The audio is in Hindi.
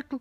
कट्टू